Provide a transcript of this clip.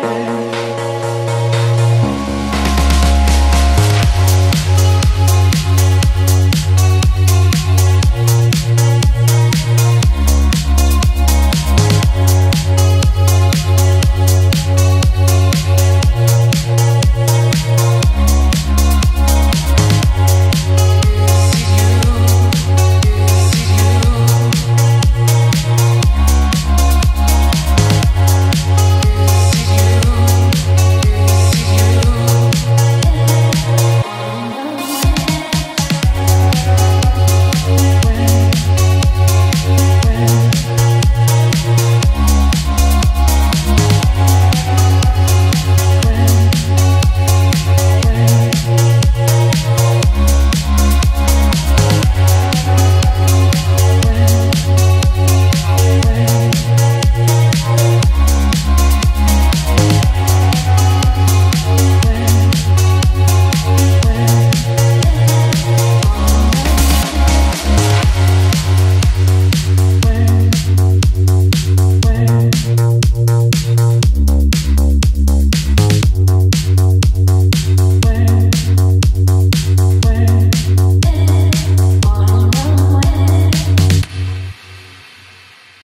Bye.